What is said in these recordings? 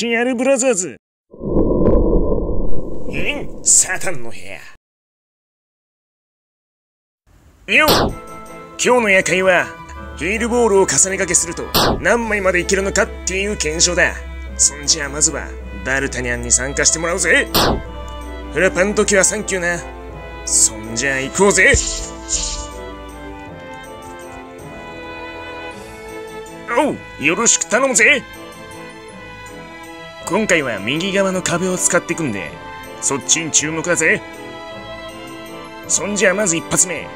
シアルブラザーズ。えん、サタンの部屋。よ今日の夜会は、ヒールボールを重ね掛けすると何枚までいけるのかっていう検証だ。そんじゃまずは、ダルタニャンに参加してもらうぜ。フラパン時はサンキューな。そんじゃ行こうぜ。おう、よろしく頼むぜ。今回は右側の壁を使っていくんで、そっちに注目だぜ。そんじゃまず一発目。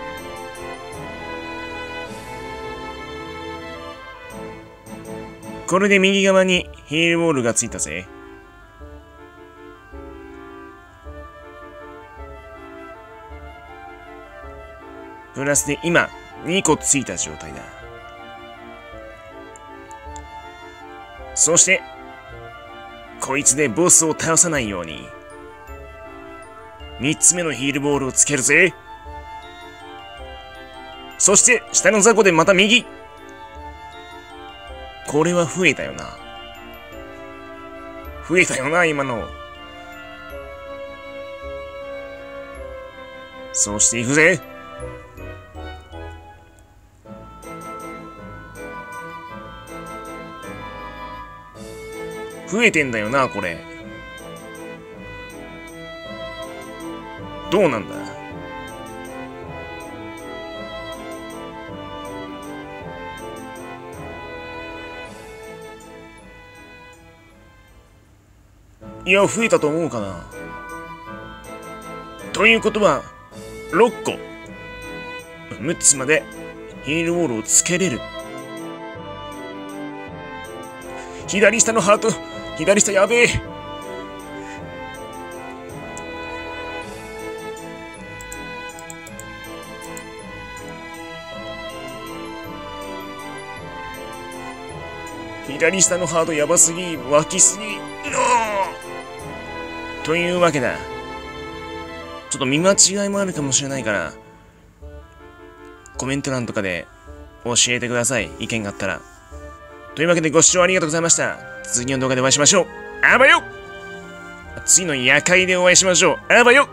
これで右側にヒールボールがついたぜ。プラスで今2個ついた状態だ。そして、こいつでボスを倒さないように、3つ目のヒールボールをつけるぜ。そして、下の雑魚でまた右。これは増えたよな。増えたよな、今の。そして行くぜ。増えてんだよな、これ。どうなんだ？いや、増えたと思うかな。ということは、6個。6つまでヒールウォールをつけれる。左下のハート、左下やべえ。左下のハードやばすぎ、湧きすぎ。というわけだ。ちょっと見間違いもあるかもしれないから、コメント欄とかで教えてください。意見があったら。というわけでご視聴ありがとうございました。次の動画でお会いしましょう。あばよ次の夜会でお会いしましょう。あばよ